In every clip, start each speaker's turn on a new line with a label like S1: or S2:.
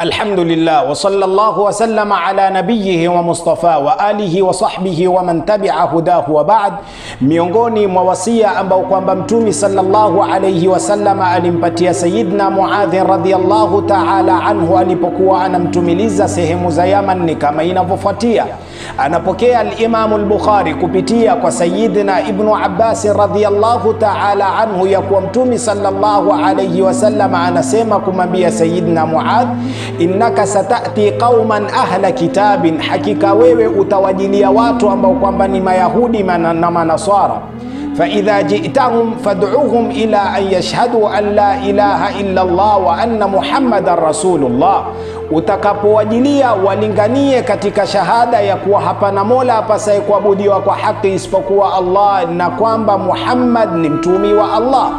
S1: Alhamdulillah wa sallallahu wa sallama ala nabiyihi wa mustafa wa alihi wa sahbihi wa man tabi'a hudahu wa ba'd. Miongoni mwa wasia ambao kwamba Mtume sallallahu alayhi wa sallama alimpatia Sayyidna Muadh radhiyallahu ta'ala anhu alipokuwa anamtumiliza sehemu za Yaman ni kama inavyofuatia. Anapokea al-Imam al-Bukhari kupitia kwa Sayyidina Ibnu Abbas radhiyallahu ta'ala anhu ya kuwa Mtume sallallahu alayhi wasallam anasema kumwambia Sayyidina Muadh innaka satati qauman ahla kitabin, hakika wewe utawajilia watu ambao kwamba ni Mayahudi na Manaswara. faidha jitahum fad'uhum ila an yashhadu an la ilaha illa Allah wa anna Muhammadan rasulullah, utakapowajilia walinganie katika shahada ya kuwa hapana mola apasaye kuabudiwa kwa haki isipokuwa Allah na kwamba Muhammad ni mtumi wa Allah.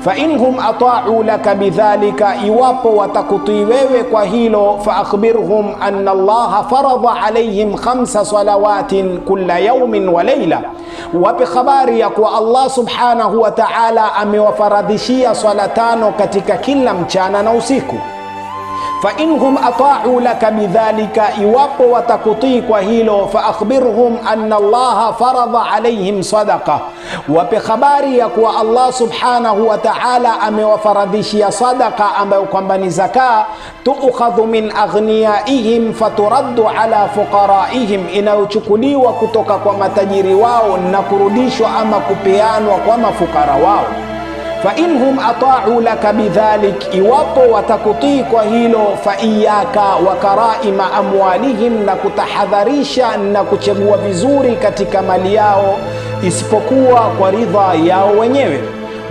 S1: Fainhum ata'u laka bidhalika, iwapo watakutii wewe kwa hilo, faakhbirhum an Allaha faradha alayhim khamsa salawatin kula yaumin wa leila wape habari ya kuwa Allah subhanahu wa ta'ala amewafaradhishia swala tano katika kila mchana na usiku fainhum ata'u laka bidhalika, iwapo watakutii kwa hilo, faakhbirhum anna Allaha faradha alayhim sadaqa, wape habari ya kuwa Allah subhanahu wa ta'ala amewafaradhishia sadaqa ambayo kwamba ni zaka, tuukhadhu min aghniyaihim faturaddu ala fuqaraihim, inayochukuliwa kutoka kwa matajiri wao na kurudishwa ama kupeanwa kwa mafukara wao fainhum ata'u laka bidhalik, iwapo watakutii kwa hilo, fa iyaka wa karaima amwalihim, na kutahadharisha na kuchagua vizuri katika mali yao, isipokuwa kwa ridha yao wenyewe.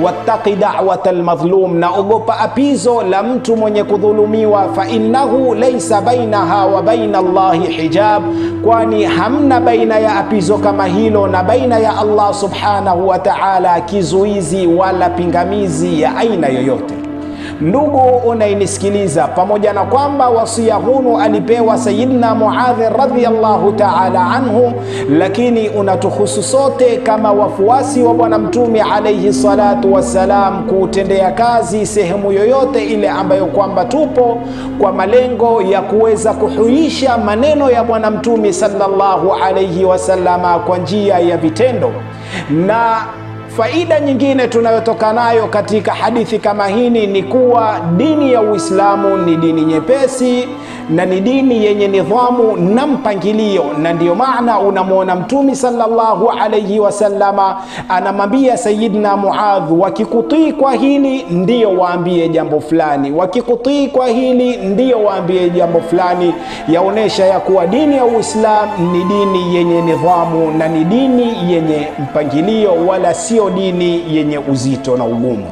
S1: Wattaqi da'wata almadhlum, na ogopa apizo la mtu mwenye kudhulumiwa. Fa innahu laysa bainaha wa baina Allahi hijab, kwani hamna baina ya apizo kama hilo na baina ya Allah subhanahu wa ta'ala kizuizi wala pingamizi ya aina yoyote. Ndugu unainisikiliza, pamoja na kwamba wasia hunu alipewa Sayidna Muadh radhiyallahu ta'ala anhu, lakini unatuhusu sote kama wafuasi wa Bwana Mtume alayhi salatu wassalam, kuutendea kazi sehemu yoyote ile ambayo kwamba tupo kwa malengo ya kuweza kuhuisha maneno ya Bwana Mtume sallallahu alayhi wasallama kwa njia ya vitendo. Na faida nyingine tunayotoka nayo katika hadithi kama hini ni kuwa dini ya Uislamu ni dini nyepesi na ni dini yenye nidhamu na mpangilio, na ndiyo maana unamwona Mtumi sallallahu alayhi wasallama anamwambia Sayyidina Muadh, wakikutii kwa hili ndiyo waambie jambo fulani, wakikutii kwa hili ndiyo waambie jambo fulani. Yaonesha ya kuwa dini ya Uislamu ni dini yenye nidhamu na ni dini yenye mpangilio, wala sio dini yenye uzito na ugumu.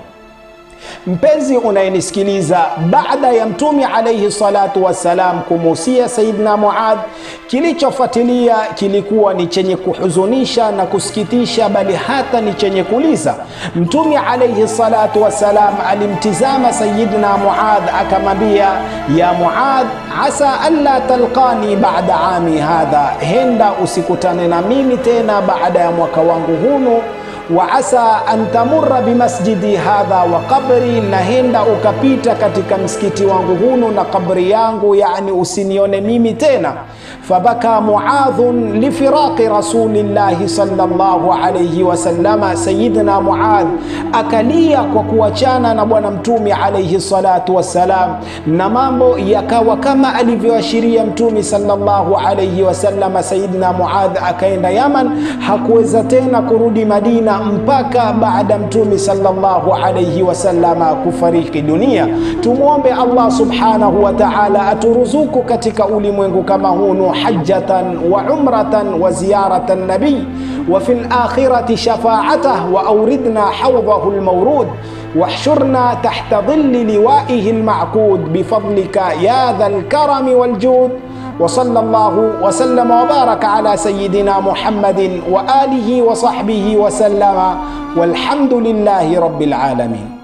S1: Mpenzi unayenisikiliza, baada ya Mtume alaihi salatu wassalam kumuhusia Sayidna Muadh, kilichofuatilia kilikuwa ni chenye kuhuzunisha na kusikitisha, bali hata ni chenye kuliza. Mtume alaihi salatu wassalam alimtizama Sayidna Muadh akamwambia, ya Muadh, asa alla talqani baada ami hadha, henda usikutane na mimi tena baada ya mwaka wangu hunu wa asa an tamurra bimasjidi hadha wa qabri, na henda ukapita katika msikiti wangu hunu na kabri yangu, yani usinione mimi tena. Fabaka Muadhun lifiraqi rasulillahi sallallahu alayhi wasallama, Sayyidina Muadh akalia kwa kuachana na Bwana Mtume alayhi salatu wassalam, na mambo yakawa kama alivyoashiria Mtume sallallahu alayhi wasallama. Sayyidina Muadh akaenda Yaman, hakuweza tena kurudi Madina mpaka baada Mtume sallallahu alayhi wasallama kufariki dunia. Tumwombe Allah subhanahu wa ta'ala aturuzuku katika ulimwengu kama hunu hajjatan wa umratan wa ziyaratan nabiy wa fil akhirati shafa'atah wa awridna hawdahu almawrud واحشرنا تحت ظل لوائه المعقود بفضلك يا ذا الكرم والجود وصلى الله وسلم وبارك على سيدنا محمد وآله وصحبه وسلم والحمد لله رب العالمين.